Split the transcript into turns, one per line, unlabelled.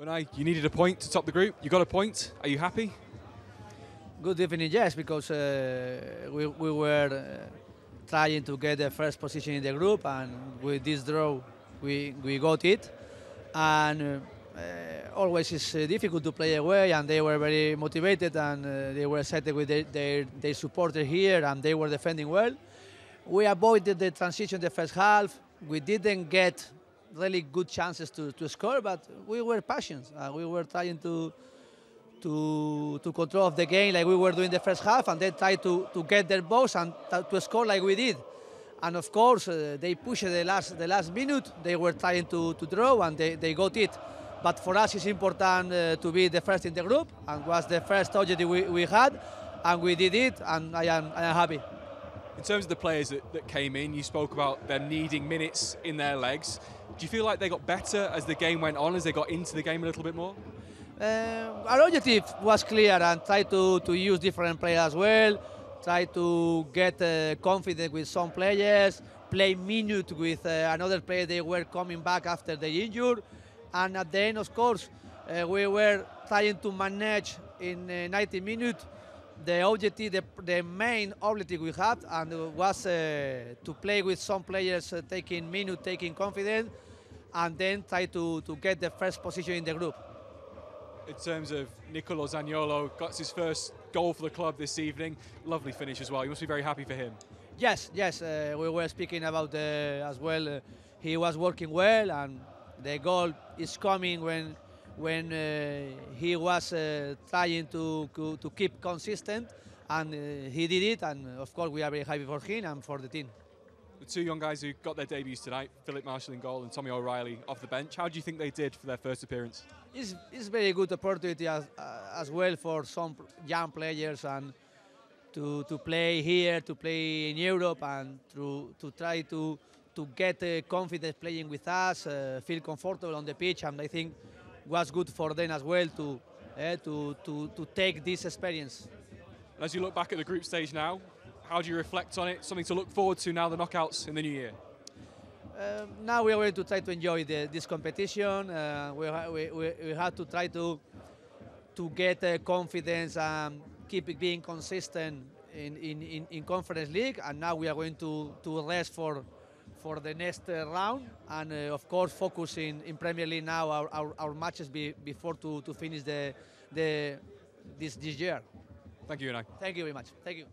Unai, you needed a point to top the group. You got a point. Are you happy?
Good evening, yes, because uh, we, we were uh, trying to get the first position in the group, and with this draw, we, we got it. And uh, always it's uh, difficult to play away, and they were very motivated, and uh, they were excited with their, their, their here, and they were defending well. We avoided the transition the first half. We didn't get really good chances to, to score, but we were passionate. Uh, we were trying to to to control of the game like we were doing the first half, and they tried to, to get their balls and to score like we did. And of course, uh, they pushed the last the last minute. They were trying to, to draw, and they, they got it. But for us, it's important uh, to be the first in the group, and was the first objective we, we had, and we did it, and I am, I am happy.
In terms of the players that, that came in, you spoke about them needing minutes in their legs. Do you feel like they got better as the game went on, as they got into the game a little bit more?
Uh, our objective was clear and try to, to use different players as well, try to get uh, confident with some players, play minute with uh, another player they were coming back after the injury, and at the end, of course, uh, we were trying to manage in uh, 90 minutes the objective, the, the, main objective we had, and was uh, to play with some players taking minute, taking confidence, and then try to, to get the first position in the group
in terms of Nicolo Zaniolo, got his first goal for the club this evening. Lovely finish as well. You must be very happy for him.
Yes, yes. Uh, we were speaking about uh, as well. Uh, he was working well, and the goal is coming when when uh, he was uh, trying to to keep consistent, and uh, he did it. And of course, we are very happy for him and for the team
the two young guys who got their debuts tonight, Filip Marschall in goal and Tommy O'Reilly off the bench. How do you think they did for their first appearance?
It's, it's very good opportunity as, uh, as well for some young players and to, to play here, to play in Europe, and to, to try to to get uh, confidence playing with us, uh, feel comfortable on the pitch, and I think was good for them as well to uh, to, to to take this experience.
As you look back at the group stage now, how do you reflect on it? Something to look forward to now the knockouts in the new year?
Um, now we are going to try to enjoy the, this competition. Uh, we, we, we, we, have to try to to get uh, confidence and keep being consistent in, in, in, in, Conference League. And now we are going to, to rest for for the next uh, round. And uh, of course, focusing in, Premier League now our, our, our matches be, before to, to finish the, the this this year.
Thank you, Unai.
Thank you very much. Thank you.